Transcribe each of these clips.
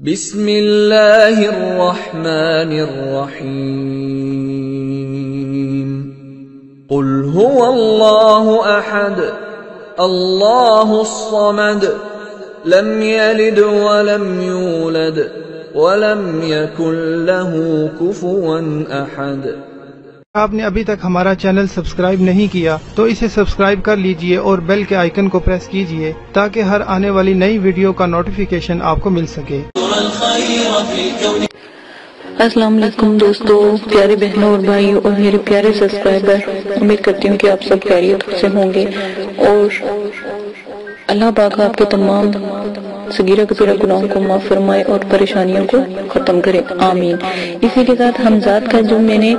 بسم الله الرحمن الرحيم قل هو الله احد الله الصمد لم يلد ولم يولد ولم يكن له كفوا احد آپ نے ابھی تک ہمارا چینل سبسکرائب نہیں کیا تو اسے سبسکرائب کر لیجیے اور بیل کے آئیکن کو پریس کیجیے تاکہ ہر آنے والی نئی ویڈیو کا نوٹیفیکیشن آپ کو مل سکے۔ السلام علیکم دوستو پیارے بہنوں اور بھائیوں اور میرے پیارے سبسکرائبر، امید کرتی ہوں کہ آپ سب خیریت سے ہوں گے اور اللہ پاک آپ کے تمام صغیرہ کبیرہ گناہوں کو معاف فرمائے اور پریشانیوں کو ختم کرے۔ آمین۔ اسی کے ساتھ حمزات کا جو میں نے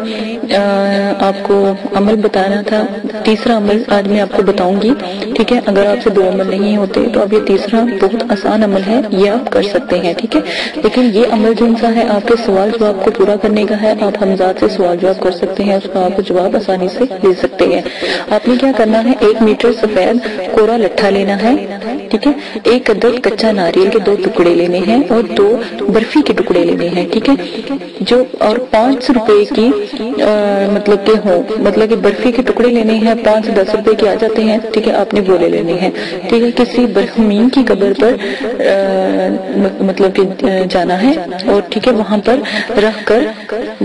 آپ کو عمل بتانا تھا، تیسرا عمل آج میں آپ کو بتاؤں گی، ٹھیک ہے؟ اگر آپ سے دو عمل نہیں ہوتے تو اب یہ تیسرا بہت آسان عمل ہے، یہ آپ کر سکتے ہیں، ٹھیک ہے؟ لیکن یہ عمل جو سا ہے، آپ کے سوال جواب کو پورا کرنے کا ہے، آپ حمزات سے سوال جواب کر سکتے ہیں، اس کا آپ کو جواب آسانی سے لے سکتے ہیں۔ آپ نے کیا کرنا ہے؟ ایک میٹر سفید کورا لٹھا لینا ہے ٹھیک ہے؟ ایک عدد کچا ناریل کے دو ٹکڑے لینے ہیں اور دو برفی کے ٹکڑے لینے ہیں، ٹھیک ہے؟ جو اور پانچ روپے کی مطلب کہ ہو مطلب کہ برفی کے ٹکڑے لینے ہیں، پانچ دس روپے کے آ جاتے ہیں، ٹھیک ہے؟ آپ نے بولے لینے ہیں، ٹھیک ہے؟ کسی برہمین کی قبر پر مطلب کہ جانا ہے اور ٹھیک ہے، وہاں پر رکھ کر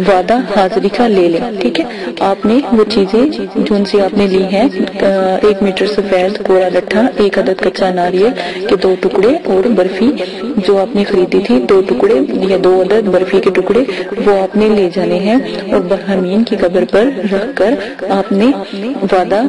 وعدہ حاضری کا لے لیں، ٹھیک ہے؟ آپ نے وہ چیزیں جو ان سے آپ نے لی ہیں ایک میٹر سفید کوڑا لٹھا، ایک عدد کچا ناریل کے دو ٹکڑے اور برفی جو آپ نے خریدی تھی، دو ٹکڑے یا دو عدد برفی کے ٹکڑے، وہ آپ نے لے جانے ہیں اور برہمین کی قبر پر رکھ کر آپ نے وعدہ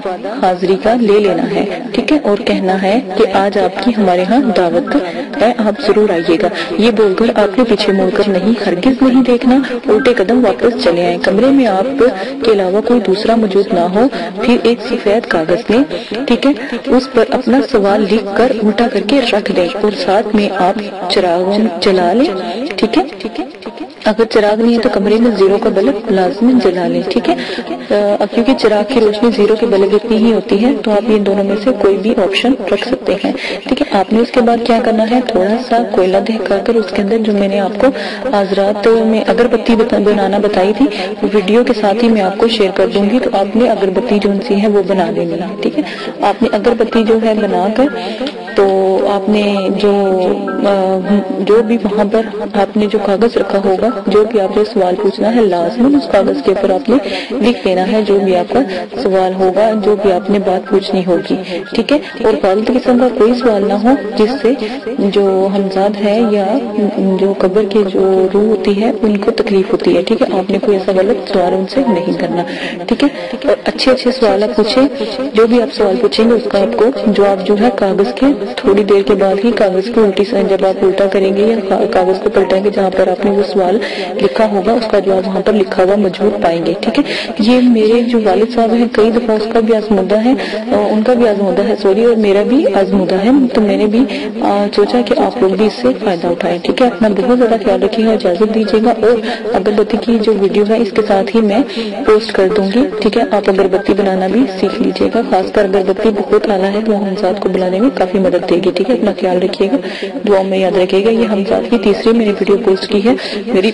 حاضری کا لے لینا ہے، ٹھیک ہے؟ اور کہنا ہے کہ آج آپ کی ہمارے ہاں دعوت ہے، آپ ضرور آئیے گا۔ یہ بول کر آپ نے پیچھے مڑ کر نہیں، ہرگز نہیں دیکھنا، الٹے قدم واپس چلے آئے کمرے میں آپ کے علاوہ کوئی دوسرا موجود نہ ہو، پھر ایک سفید کاغذ میں، ٹھیک ہے؟ اس پر اپنا سوال لکھ کر الٹا کر کے رکھ دیں اور ساتھ میں آپ چراغ جلا لیں، ٹھیک ہے؟ اگر چراغ نہیں ہے تو کمرے میں زیرو کا بلب لازمی جلا لیں، ٹھیک ہے؟ کیونکہ چراغ کی روشنی زیرو کے بلب اتنی ہی ہوتی ہے، تو آپ ان دونوں میں سے کوئی بھی آپشن رکھ سکتے ہیں، ٹھیک ہے؟ آپ نے اس کے بعد کیا کرنا ہے؟ تھوڑا سا کوئلہ دہکا کر اس کے اندر جو میں نے آپ کو حضرات میں اگر بتی بنانا بتائی تھی ویڈیو کے ساتھ ہی میں آپ کو شیئر کر دوں گی تو آپ نے اگربتی جو سی ہے وہ بنا لینی ٹھیک ہے؟ آپ نے اگربتی جو ہے بنا کر تو آپ نے جو جو بھی وہاں پر آپ نے جو کاغذ رکھا ہوگا، جو بھی آپ نے سوال پوچھنا ہے لازمن اس کاغذ کے اوپر آپ نے لکھ لینا ہے جو بھی آپ کا سوال ہوگا، جو بھی آپ نے بات پوچھنی ہوگی، ٹھیک ہے؟ اور غلط قسم کا کوئی سوال نہ ہو، جس سے جو ہمزاد ہے یا جو قبر کی جو روح ہوتی ہے، ان کو تکلیف ہوتی ہے، ٹھیک ہے؟ آپ نے کوئی ایسا غلط سوال ان سے نہیں کرنا، ٹھیک ہے؟ اور اچھے اچھے سوال آپ پوچھیں، جو بھی آپ سوال پوچھیں گے، اس کا آپ کو جواب جو ہے کاغذ کے تھوڑی دیر کے بعد ہی کاغذ کو الٹی سے جب آپ الٹا کریں گے یا کاغذ کو پلٹیں گے جہاں پر آپ نے وہ سوال لکھا ہوگا، اس کا جواب وہاں پر لکھا ہوا موجود پائیں گے، ٹھیک ہے؟ یہ میرے جو والد صاحب ہیں، کئی دفعہ اس کا بھی آزمودہ ہے ان کا بھی آزمودہ ہے، سوری، اور میرا بھی آزمودہ ہے، تو میں نے بھی سوچا کہ آپ لوگ بھی اس سے فائدہ اٹھائیں، ٹھیک ہے؟ اپنا بہت زیادہ خیال رکھیے گا اجازت دیجیے گا، اور اگربتی کی جو ویڈیو ہے، اس کے ساتھ ہی میں پوسٹ کر دوں گی، ٹھیک ہے؟ آپ اگربتی بنانا بھی سیکھ لیجیے گا، خاص کر اگربتی بہت اعلیٰ ہے، وہ ہمزاد کو بلانے میں کافی مدد دے گی ٹھیک ہے، اپنا خیال رکھیے گا، دعاؤں میں یاد رکھیے گا، یہ ہمزاد کی تیسری میں نے ویڈیو پوسٹ کی ہے۔ میری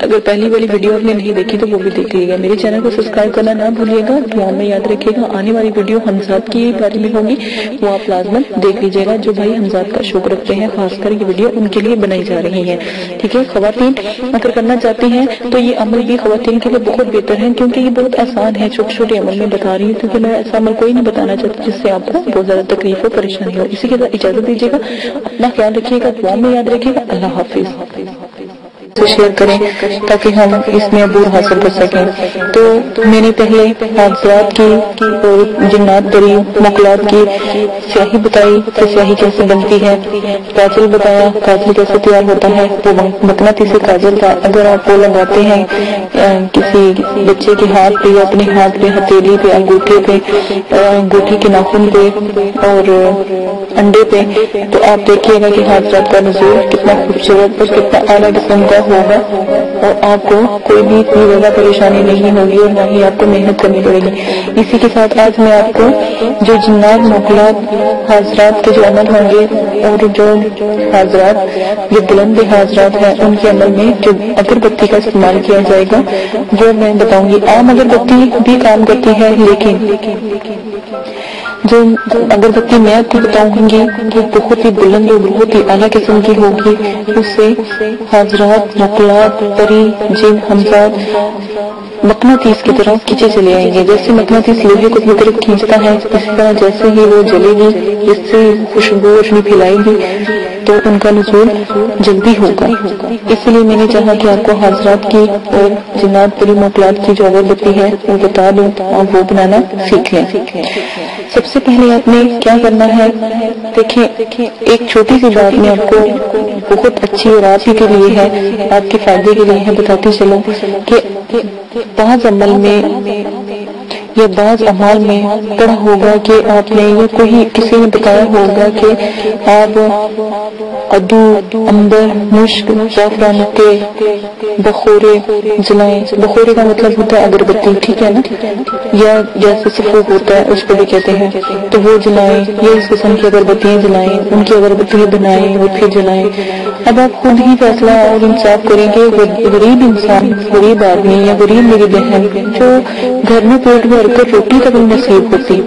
اگر پہلی والی ویڈیو آپ نے نہیں دیکھی تو وہ بھی دیکھ لیے گا۔ میرے چینل کو سبسکرائب کرنا نہ بھولیے گا، دعاؤں میں یاد رکھیے گا۔ آنے والی ویڈیو ہمزاد کی بارے میں ہوگی، وہ آپ لازمن دیکھ لیجیے گا۔ جو بھائی ہمزاد کا شوق رکھتے ہیں، خاص کر یہ ویڈیو ان کے لیے بنائی جا رہی ہے ٹھیک ہے، خواتین اگر کرنا چاہتی ہیں، تو یہ عمل بھی خواتین کے لیے بہت بہتر ہے کیونکہ یہ بہت آسان ہے۔ چھوٹے چھوٹے عمل میں بتا رہی ہوں، کیونکہ میں ایسا عمل کوئی نہیں بتانا چاہتی جس سے آپ کو بہت زیادہ تکلیف ہو پریشانی ہو۔ اسی کے ساتھ اجازت دیجیے گا اپنا خیال رکھیے گا، دعا میں یاد رکھیے گا، اللہ حافظ۔ شیئر کریں تاکہ ہم اس میں عبور حاصل کر سکیں تو میں نے پہلے حادثات کی اور جنات دری مقلات کی سیاہی بتائی کہ سیاہی کیسے بنتی ہے کاجل بتایا کاجل کیسے تیار ہوتا ہے وہ مکناتی سے کاجل کا اگر آپ وہ لگاتے ہیں کسی بچے کے ہاتھ پہ یا اپنے ہاتھ پہ ہتھیلی پہ انگوٹھے پہ انگوٹھی کے ناخن پہ اور انڈے پہ تو آپ دیکھیے گا کہ حادثات کا نزول کتنا خوبصورت اور کتنا اعلیٰ قسم کا ہوگا اور آپ کو کوئی بھی اتنی زیادہ پریشانی نہیں ہوگی اور نہ ہی آپ کو محنت کرنی پڑے گی۔ اسی کے ساتھ آج میں آپ کو جو جنات مغلات حاضرات کے جو عمل ہوں گے اور جو حاضرات جو بلند حاضرات ہیں، ان کے عمل میں جو اگربتی کا استعمال کیا جائے گا جو میں بتاؤں گی۔ عام اگربتی بھی کام کرتی ہے، لیکن جو اگربتی میں بتاؤں گی وہ بہت ہی بلند اور بہت ہی اعلیٰ قسم کی ہوگی اس سے حاضرات پری جن حمزات مقناطیس کی طرف کھینچے چلے آئیں گے۔ جیسے مقناطیس لوہے کو اپنی طرف کھینچتا ہے اس طرح جیسے ہی وہ جلے گی جس سے خوشبو روشنی پھیلائے گی۔ تو ان کا نزول جلدی ہوگا۔ اس لیے میں نے چاہا کہ آپ کو حاضرات کی اور جنات پری مقلات کی جو اگربتی ہے، وہ بتا دوں اور وہ بنانا سیکھ لیں۔ سب سے پہلے آپ نے کیا کرنا ہے؟ دیکھیں، ایک چھوٹی سی بات میں آپ کو بہت اچھی اور آپ ہی کے لیے ہے، آپ کے فائدے کے لیے ہے، بتاتی چلوں کہ بعض عمل میں یا بعض عمال میں پڑھا ہوگا کہ آپ نے یا کوئی کسی نے بتایا ہوگا کہ آپ ادو امبر مشک زعفران کے بخورے جلائیں۔ بخورے کا مطلب ہوتا ہے اگربتی، ٹھیک ہے نا؟ یا جیسے سفوک ہوتا ہے، اس کو بھی کہتے ہیں۔ تو وہ جلائیں، یا اس قسم کی اگربتیاں جلائیں، ان کی اگربتیاں بنائیں، وہ پھر جلائیں۔ اب آپ خود ہی فیصلہ اور انصاف کریں گے، غریب انسان، غریب آدمی یا غریب میری بہن جو گھر میں پیٹ بھر کر روٹی تک نصیب ہوتی،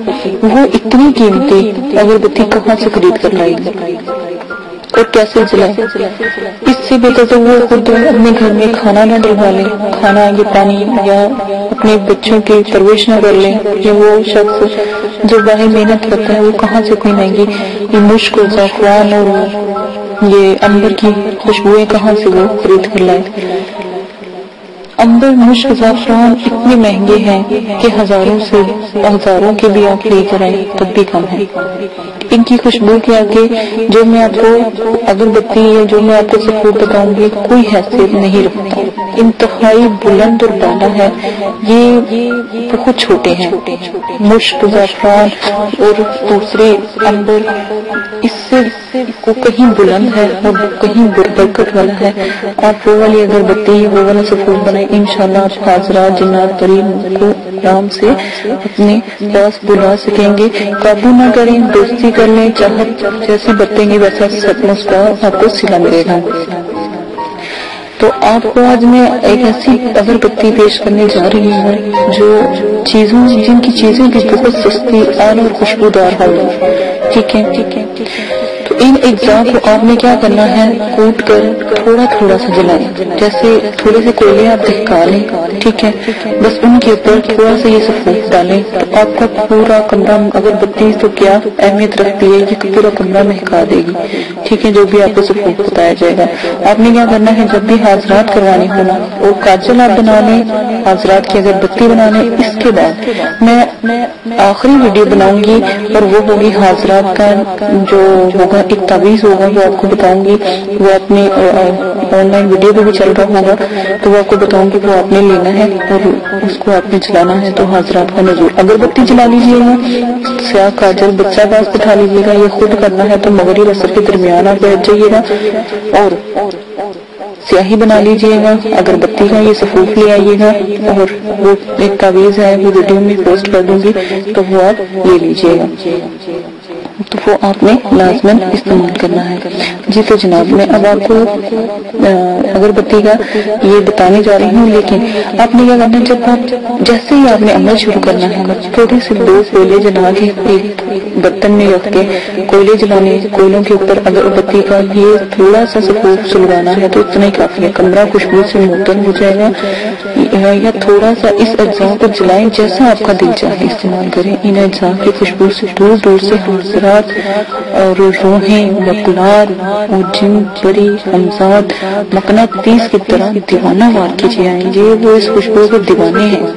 وہ اتنی قیمتی اگربتی کہاں سے خرید کر لائے گی اور کیسے جلائے اس سے بہتر تو وہ خود اپنے گھر میں کھانا نہ ڈلوا لے، کھانا یا پانی یا اپنے بچوں کی پرویش نہ کر لے، یا وہ شخص جو باہر محنت کرتا ہے، وہ کہاں سے کوئی مہنگی یہ مشک زعفران اور یہ امبر کی خوشبوئیں کہاں سے وہ خرید کر لائے؟ اندر مشک زعفران اتنے مہنگے ہیں کہ ہزاروں سے ہزاروں کے بھی آپ لے کر آئے تب بھی کم ہے ان کی خوشبو کے آگے جو میں آپ کو اگربتی یا جو میں آپ کو سفور بتاؤں گی، کوئی حیثیت نہیں رکھتا۔ انتہائی بلند اور بالا ہے۔ یہ بہت چھوٹے ہیں۔ مشک، زعفران اور دوسرے امبر، اس سے کو کہیں بلند ہے اور کہیں برکت والا ہے۔ آپ وہ والی اگربتی وہ والا سفور بنائیں انشاءاللہ آپ حاضرات جنات کریم کو آرام سے اپنے پاس بلا سکیں گے۔ قابو نہ کریں، دوستی کر لیں، چاہت جیسے برتیں گے، ویسا سب مسکا آپ کو سلا ملے گا۔ تو آپ کو آج میں ایک ایسی اگربتی پیش کرنے جا رہی ہوں جو چیزوں، جن کی چیزیں بھی بہت سستی آل اور خوشبودار ہے ٹھیک ہے ٹھیک ہے؟ تو ان اجزاء کو آپ نے کیا کرنا ہے؟ کوٹ کر تھوڑا تھوڑا سا جلائیں۔ جیسے تھوڑے سے کوئلے آپ دہکا لیں، ٹھیک ہے؟ بس ان کے اوپر تھوڑا سا یہ سفید ڈالیں۔ تو آپ کا پورا کمرہ اگر بتی تو کیا اہمیت رکھتی ہے یہ پورا کمرہ مہکا دے گی؟ ٹھیک ہے، جو بھی آپ کو سفید بتایا جائے گا۔ آپ نے کیا کرنا ہے؟ جب بھی حاضرات کروانی ہونا اور کاجل آپ بنا لیں۔ حاضرات کی اگر بتی بنا لیں، اس کے بعد میں آخری ویڈیو بناؤں گی اور وہ ہوگی حاضرات کا جو ہوگا ایک تعویذ ہوگا وہ آپ کو بتاؤں گی وہ اپنے آن لائن ویڈیو پہ بھی چل رہا ہوگا تو وہ آپ کو بتاؤں گی وہ آپ نے لینا ہے اور اس کو آپ نے چلانا ہے تو حاضرات کا نظور اگربتی چلا لیجیے گا سیاہ کاجل بچہ باز بٹھا لیجیے گا یہ خود کرنا ہے تو مغرب اثر کے درمیان آپ بیٹھ جائیے گا اور سیاہی بنا لیجیے گا اگر بتی کا یہ سفوف لے آئیے گا اور وہ ایک تعویذ ہے وہ ویڈیو میں پوسٹ کر دوں گی تو وہ آپ لے لیجیے گا تو وہ آپ نے لازمن استعمال کرنا ہے۔ جی تو جناب، میں اب آپ کو اگربتی کا یہ بتانے جا رہی ہوں، لیکن آپ نے کیا کرنا ہے؟ جب آپ جیسے ہی آپ نے عمل شروع کرنا ہے مطلب تھوڑے سے دو کوئلے جلا کے ایک برتن میں رکھ کے کوئلے جلانے، کوئلوں کے اوپر اگربتی کا یہ تھوڑا سا سفوف سلوانا ہے تو اتنا ہی کافی ہے۔ کمرہ خوشبو سے معطل ہو جائے گا۔ یا تھوڑا سا اس اجزاء کو جلائیں جیسا آپ کا دل چاہے استعمال کریں۔ ان اجزاء کی خوشبو سے دور دور سے حاضرات اور روحیں مقلات اور جن بڑی حمزاد مقناطیس کی طرح دیوانہ وار کیجیے آئیں گے، وہ اس خوشبو کے دیوانے ہیں۔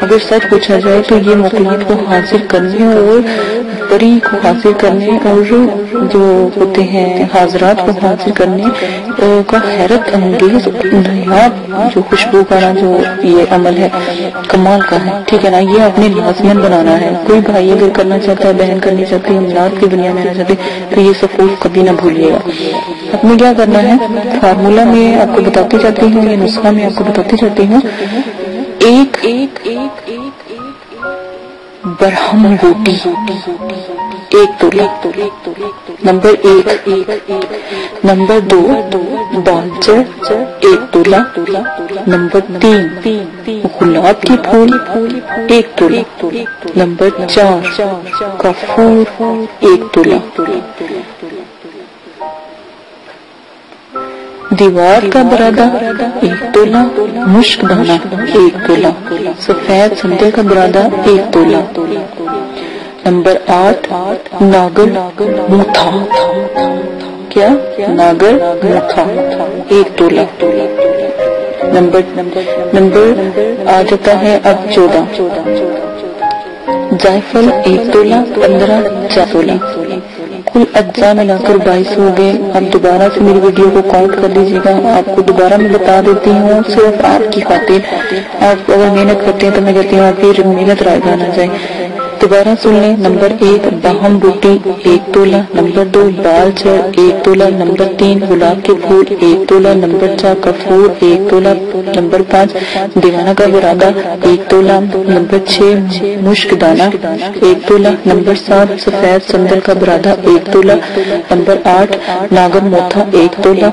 اگر سچ پوچھا جائے تو یہ مقلات کو حاصل کرنے اور بری کو حاصل کرنے اور جو ہوتے ہیں حاضرات کو حاصل کرنے کا حیرت انگیز نایاب جو خوشبو کا جو یہ عمل ہے، کمال کا ہے۔ ٹھیک ہے نا، یہ اپنے لازمن بنانا ہے۔ کوئی بھائی اگر کرنا چاہتا ہے، بہن کرنی چاہتی ہے امداد کی دنیا میں آنا چاہتے تو یہ صفوف کبھی نہ بھولیے گا۔ آپ نے کیا کرنا ہے، فارمولا میں آپ کو بتاتی جاتی ہوں، یا نسخہ میں آپ کو بتاتی جاتی ہوں۔ ایک ایک ایک برہم روٹی، ایک تو نمبر ایک نمبر دو بالچر ایک تولا نمبر تین گلاب کے پھول ایک تولا نمبر چار کفور ایک تولا دیوار کا برادہ ایک تولا مشک دانا ایک تولا سفید سندے کا برادہ ایک تولا نمبر آٹھ ناگر موتھا کیا؟ ناگر موتھا ایک تولا نمبر نمبر آ جاتا ہے اب چودہ۔ جائفل ایک تولا پندرہ، چار تولا کل اجزاء ملا کر بائیس ہو گئے۔ اب دوبارہ سے میری ویڈیو کو کاؤنٹ کر لیجیے گا۔ آپ کو دوبارہ میں بتا دیتی ہوں، صرف آپ کی خاطر۔ آپ اگر محنت کرتے ہیں تو میں کہتی ہوں آپ کی محنت رائے گانا جائے۔ دوبارہ سن لیں نمبر ایک باہم بوٹی ایک تولا نمبر دو بال چڑ ایک تولا نمبر تین گلاب کے پھول ایک تولا نمبر چار کفور ایک تولا نمبر پانچ دیوانہ کا برادہ ایک تولا نمبر چھ مشک دانا ایک تولا نمبر سات سفید سندر کا برادہ ایک تولا نمبر آٹھ ناگر موتھا ایک تولا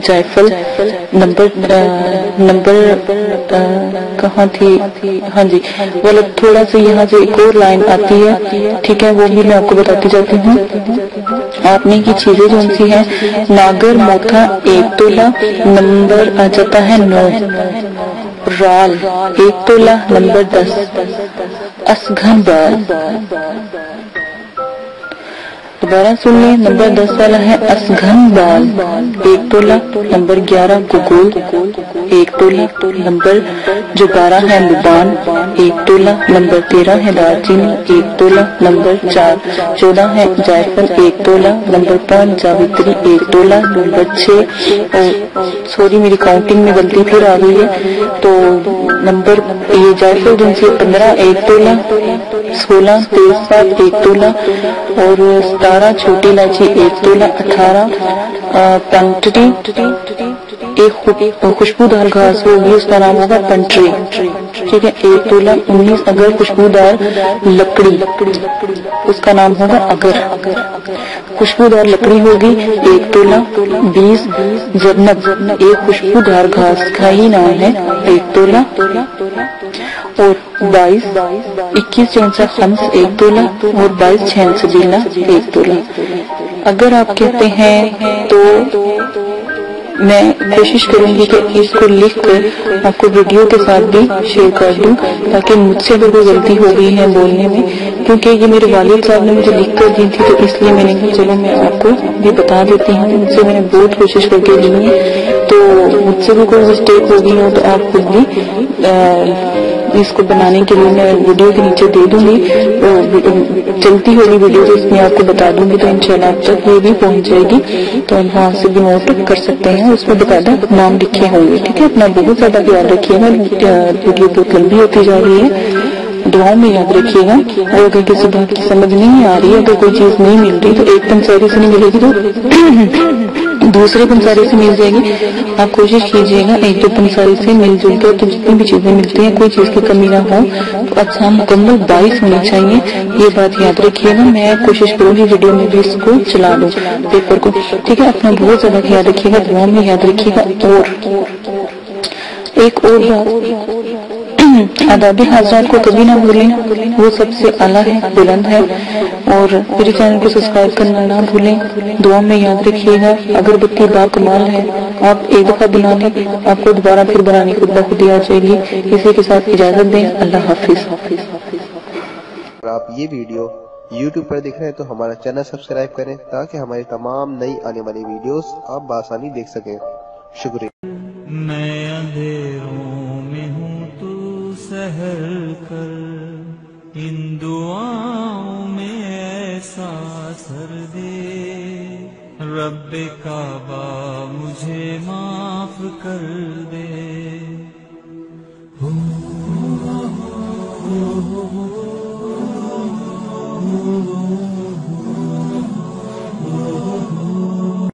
جائفل نمبر نمبر کہاں تھی ہاں جی وہ تھوڑا سا یہاں سے ایک اور لائن آتی ہے، ٹھیک ہے؟ وہ بھی میں آپ کو بتاتی جاتی ہوں۔ آپ نے کی چیزیں جو سی ہیں، ناگر موتھا ایک تولا نمبر آ جاتا ہے نو۔ رال، ایک تولا نمبر دس۔ اسگھن بال دوبارہ سن لیں نمبر دس والا ہے اسگھن بال۔ ایک تولا نمبر گیارہ گگول۔ ایک تولا نمبر جو بارہ ہے لبان۔ ایک تولا نمبر تیرہ ہے دارچینی۔ ایک تولا نمبر چار چودہ ہے جائفل ایک تولا نمبر پانچ جاوتری۔ ایک تولا نمبر چھ۔ سوری، میری کاؤنٹنگ میں غلطی پھر آ گئی ہے۔ تو نمبر یہ جائفل جن سے پندرہ، ایک تولا سولہ تیز سات ایک تولا اور ستارہ چھوٹی الائچی ایک تولا اٹھارہ پنٹری، ایک خوشبودار گھاس ہوگی اس کا نام ہوگا پنٹری، ٹھیک ہے، ایک تولا انیس اگر خوشبودار لکڑی، اس کا نام ہوگا اگر، خوشبودار لکڑی ہوگی، ایک تولا بیس جرنب ایک خوشبودار گھاس کا ہی نام ہے ایک تولا اور بائیس، اکیس چونسا خمس، ایک تولا اور بائیس چھین سبیلا ایک تولا اگر آپ کہتے ہیں تو میں کوشش کروں گی کہ اس کو لکھ کر آپ کو ویڈیو کے ساتھ بھی شیئر کر دوں تاکہ مجھ سے اگر کوئی غلطی ہو گئی ہے بولنے میں، کیونکہ یہ میرے والد صاحب نے مجھے لکھ کر دی تھی، تو اس لیے میں نے کہا چلو میں آپ کو بھی بتا دیتی ہوں، مجھ سے میں نے بہت کوشش کر کے لی ہے۔ تو مجھ سے بھی کوئی مسٹیک ہو گئی ہو تو آپ خود بھی اس کو بنانے کے لیے میں ویڈیو کے نیچے دے دوں گی۔ چلتی ہوگی ویڈیو تو اس میں آپ کو بتا دوں گی تو انشاءاللہ اب تک یہ بھی پہنچ جائے گی۔ تو آپ وہاں سے بھی نوٹ کر سکتے ہیں۔ اس میں باقاعدہ نام لکھے ہوں گے، ٹھیک ہے؟ اپنا بہت زیادہ خیال رکھیے گا۔ ویڈیو بہت لمبی ہوتی جا رہی ہے۔ دعاؤں میں یاد رکھیے گا۔ اور اگر کسی بات کی سمجھ نہیں آ رہی اگر کوئی چیز نہیں مل رہی تو ایک دم پنساری سے نہیں ملے گی تو دوسرے پنساری سے مل جائے گی آپ کوشش کیجیے گا ایک دو پنساری سے مل جل کر تو جتنی بھی چیزیں ملتی ہیں، کوئی چیز کی کمی نہ ہو۔ تو اچھا مکمل بائیس ہونی چاہیے۔ یہ بات یاد رکھیے گا، میں کوشش کروں گی ویڈیو میں بھی اس کو چلا دوں پیپر کو۔ ٹھیک ہے، اپنا بہت زیادہ خیال رکھیے گا، دعا میں یاد رکھیے گا۔ اور ایک اور بات۔ آدابی حضرات کو کبھی نہ بھولیں وہ سب سے اعلیٰ ہے بلند ہے۔ اور میرے چینل کو سبسکرائب کرنا نہ بھولیں۔ دعا میں یاد رکھیے گا اگر بتی با کمال ہے آپ ایک دفعہ بنا لیں آپ کو دوبارہ پھر بنانے کی بخودی آ جائے گی۔ اسی کے ساتھ اجازت دیں۔ اللہ حافظ۔ اگر آپ یہ ویڈیو یوٹیوب پر دیکھ رہے ہیں تو ہمارا چینل سبسکرائب کریں تاکہ ہماری تمام نئی آنے والی ویڈیوز آپ بآسانی دیکھ سکیں۔ شکریہ۔ ٹھہر کر ان دعاؤں میں ایسا سر دے رب کعبہ مجھے معاف کر دے Oh